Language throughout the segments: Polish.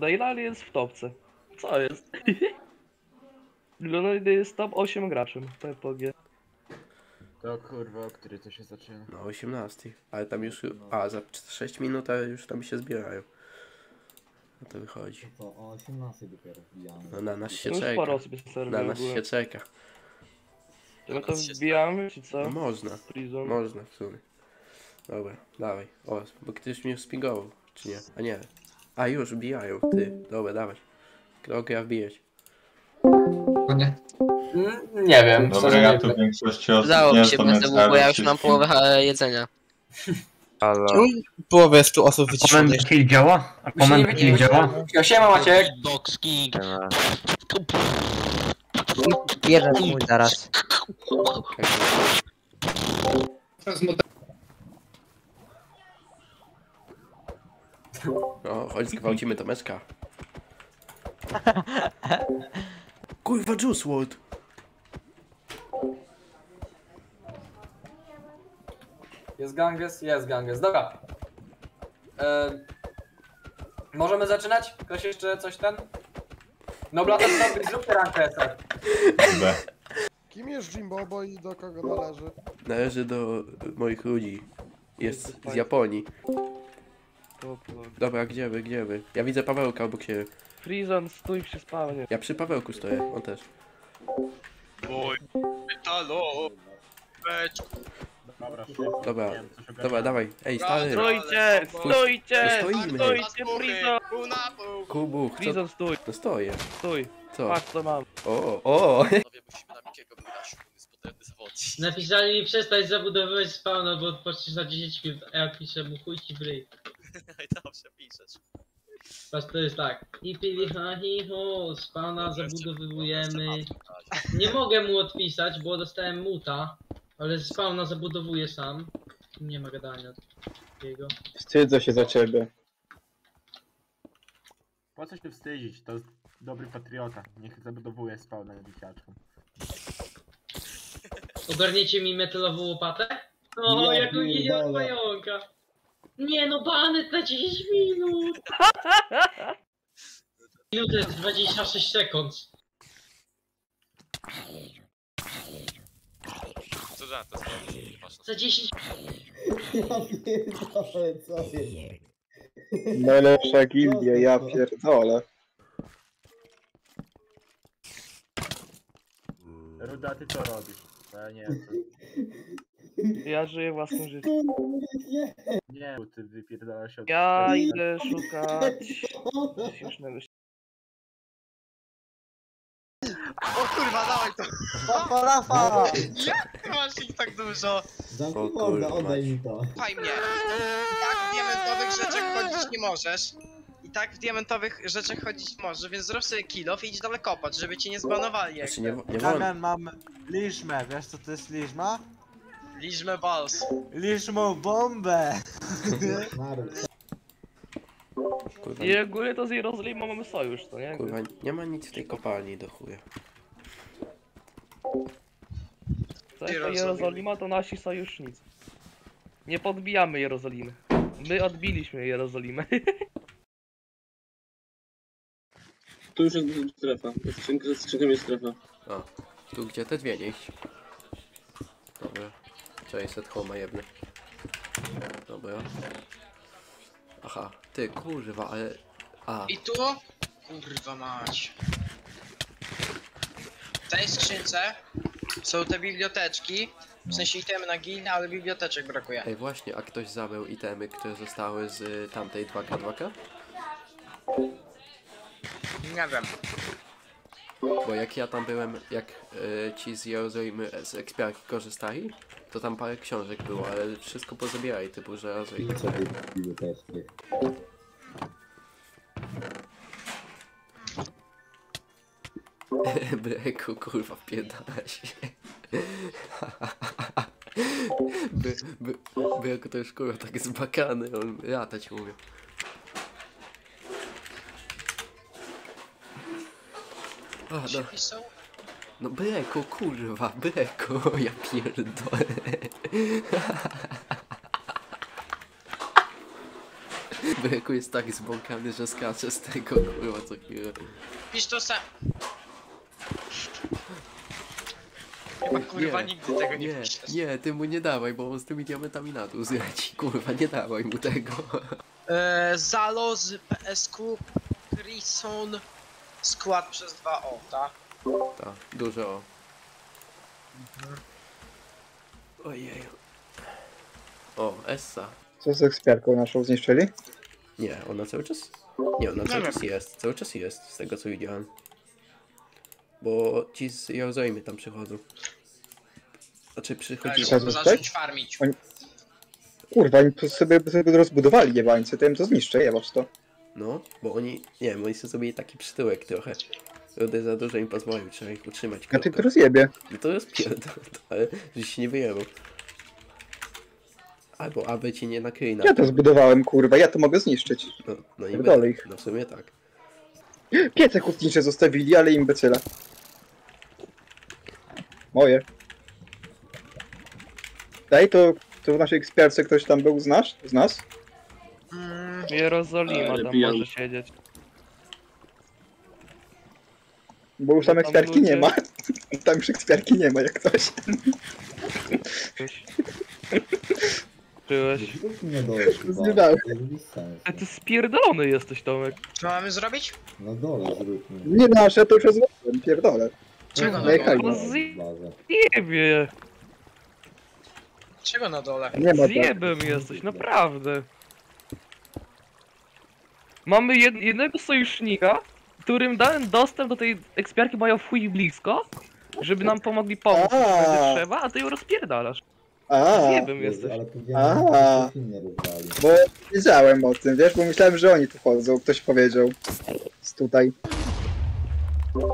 Na jest w topce. Co jest? Leonardo jest top 8 graczem w PPG. To kurwa, o który to się zaczyna? Na 18. Ale tam już. A, za 6 minut a już tam się zbierają. No to wychodzi. To o 18 dopiero wbijamy. No na nas się Już czeka. sporo osób jest na nas się czeka. To my to wbijamy, czy co? No można. Prison. Można w sumie. Dobra, dawaj. O, bo ktoś mnie spingował, czy nie? A nie. A już, wbijają, ty. Dobra, dawaj. Krokę wbijać. Nie. Mm, Nie wiem. Dobra, szczerze ja nie tu wiem. większości osób Udało mi się bez bo ja już wszystkim. mam połowę e, jedzenia. Czemu połowę 100 osób wyciszonych? Comment kill działa? A comment kill działa? Siema Maciek. Dokski. Jeden mój zaraz. No, chodź, zgwałcimy Tomeczka. Kurwa, Juice WRLD. Jest ganges? Jest ganges. Dobra. E, możemy zaczynać? Ktoś jeszcze coś ten? No blata dobry, zróbcie rankę SR. B. Kim jest Jimbobo i do kogo należy? Należy do moich ludzi. Jest z Japonii. Dobra, gdzie wy, gdzie wy? Ja widzę Pawełka obok siebie. Prison, stój przy spawnie. Ja przy Pawełku stoję, on też. Oj, metalo. Beczku. Dobra, dobra, dawaj. Ej, stary. Stójcie, stójcie, No stoimy. stójcie, Prison. Pół na pół. Kubuch, co? Prison, stój, No stoję. stój. Co? Patrz co mam. O, o! Napisali mi przestać zabudowywać spawna, bo odpoczniesz na 10 minut, a ja piszę mu chuj ci w ryj. Dobrze piszesz. Patrz, to jest tak. I pili ha hi ho, spawna zabudowujemy. Nie mogę mu odpisać, bo dostałem muta, ale spawna zabudowuję sam. Nie ma gadania takiego. Wstydzę się za ciebie. Po co się wstydzić? To jest dobry patriota. Niech zabudowuje spawna dzieciaczkom. Ogarniecie mi metalową łopatę? O, Ja jak pierdolę. pająka. Nie no, banet na 10 minut. Minutę 26 sekund. Co za to jest? Za 10 Ja pierdolę, co jest? Najlepsza gildia, ja pierdolę. Ruda, ty co robisz? Ja nie wiem. Co... Ja żyję własnym życiem. Nie, Nie, bo ty wypierdalasz się od... Ja idę szukać śmiesznego O kurwa, dawaj to. Rafa, Rafa! Jak ty masz ich tak dużo? Zamknij O mordę, kurwa, oddaj mi to. Słuchaj mnie. I tak w diamentowych rzeczach chodzić nie możesz. I tak w diamentowych rzeczach chodzić możesz, więc zrób sobie kilof i idź dalej kopać, żeby cię nie zbanowali jak Znaczy nie, wo- nie wolno. mam liżmę, wiesz co to jest liżma? liczmy balls. Liżmą bombę! Kurwa, I ogólnie to z Jerozolimą mamy sojusz, to nie? kurwa, nie ma nic w tej kopalni do chuja. Co jest to Jerozolima. To nasi sojusznicy. Nie podbijamy Jerozolimy. My odbiliśmy Jerozolimę. Tu już jest strefa. Ze skrzynką jest strefa. O, tu gdzie te dwie nie iść. Dobra. Cześć, set homa. Dobra. Aha, ty kurwa, ale... A, I tu? Kurwa mać. W tej skrzynce są te biblioteczki. W sensie itemy na gildę, ale biblioteczek brakuje. ej właśnie, a ktoś zabrał itemy, które zostały z y, tamtej 2K2K? Nie wiem. Bo jak ja tam byłem, jak y, ci z Jerozolimy z ekspiarki korzystali, to tam parę książek było, ale wszystko pozabierali, typu żelazo i tak biblioteczki? Breku, kurwa, wpierdala się. By, by, Breku to już kurwa tak zbakany, on latać umie. A, no? No Breku, kurwa, Breku, ja pierdolę. Byku jest tak zbąkany, że skacze z tego kurwa co chwilę. Pisz to sam. Chyba kurwa Nie, nigdy tego nie, Nie, piszesz. nie, ty mu nie dawaj, bo on z tymi diamentami na dół zleci. Kurwa, nie dawaj mu tego. E, Zalo z PSQ, Prison, skład przez 2O, tak? Tak, dużo. Ojej. O, Essa. Co z ekspiarką naszą zniszczyli? Nie, ona cały czas. Nie, ona cały czas jest. Cały czas jest, z tego co widziałem. Bo ci z Jerozolimy tam przychodzą. Znaczy Tak, przychodzili. Trzeba zacząć farmić. Kurwa, oni sobie, sobie rozbudowali jebańcy, to ja im to zniszczę, jebacz to. No, bo oni. Nie wiem, oni sobie zrobili taki przytyłek trochę. Rudy za dużo im pozwolił, trzeba ich utrzymać. Ja ty to rozjebie. No to jest pierdol, ale żeś się nie wyjebał. Albo aby ci nie nakryli na Ja to zbudowałem, kurwa, ja to mogę zniszczyć. No, no i my, ich. no w sumie tak. Piece hutnicze zostawili, ale imbecyle. Moje. Daj to, to w naszej ekspiarce ktoś tam był z nas? Z nas? Mm, Jerozolima tam może siedzieć. Bo już tam No ekspiarki nie ma. Tam już ekspiarki nie ma, jak ktoś. Zrób mnie dole. Zjebałem. Ale ty spierdolony jesteś, Tomek. co mamy zrobić? Na dole zrób mnie. Nie nasze, to już rozmawiam, pierdolę. Czego na Najechali. dole? No. Zjebie. Czego na dole? Nie ma. Zjebem jesteś, naprawdę. Mamy jed jednego sojusznika, którym dałem dostęp do tej ekspiarki, mają w chuj blisko, żeby nam pomogli pomóc, będzie trzeba, a ty ją rozpierdalasz. A, Zjebem jesteś. Ale A. bo wiedziałem o tym, wiesz, bo myślałem, że oni tu chodzą, ktoś powiedział. Z tutaj,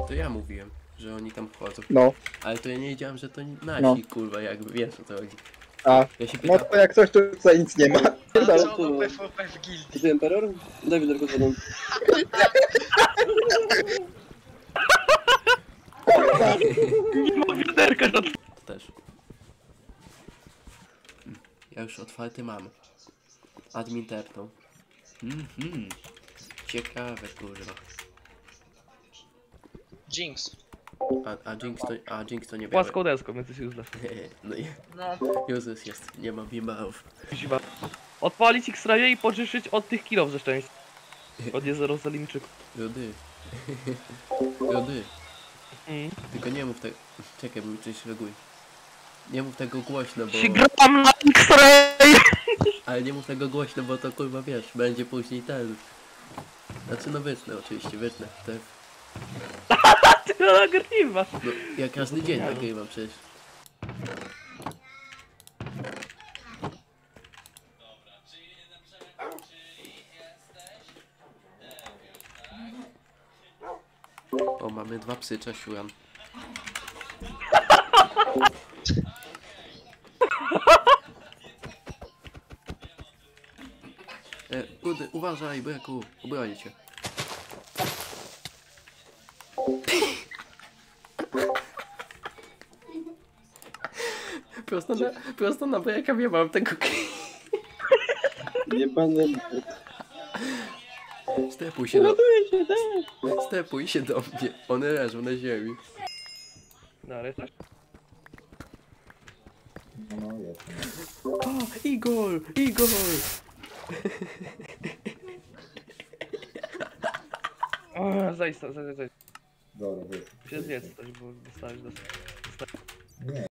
To ja mówiłem, że oni tam wchodzą. no. Ale to ja nie wiedziałem, że to nasi, No. kurwa, jakby wiesz o co chodzi. A, Ja się pytam, to jak coś, to tutaj nic nie ma. A Pierdolę. co do PvP w gildii? ty Emperor? Daj wiaderko z wodą. Wiaderka na Też. Ja już otwarty mam. Admin tepnął. Mhm. Ciekawe, kurwa. Jinx. A, a Jinx to, a Jinx to nie płaską deską, więc jest useless. No i No, useless jest, nie ma bimbarów. Kuźwa. Odpalić X-raye i pożyczyć od tych kilów ze szczęścia. Od Jerozolimczyków. Rudy. Rudy. Mm. Tylko nie mów tego. Czekaj, bo mi coś reaguje. Nie mów tego głośno, bo... Gram na X-ray! Ale nie mów tego głośno, bo to kurwa wiesz, będzie później ten. Znaczy no wytnę oczywiście, wytnę. To, Ty to nagrywasz. no, ja każdy dzień nagrywam przecież. O, mamy dwa psy, cześć Juran. E, Rudy, uważaj, Breku, obronię cię. Prosto na, prosto na Breka nie mam tego Nie będę... Stepuj się do... Stepuj się do mnie. One leżą na ziemi. No ale coś? No jest. O, Igor! Igor! O, Zajdź, zajdź, zajdź. Dobra, wyjdź. Się zjedz coś, bo dostałeś do... Nie,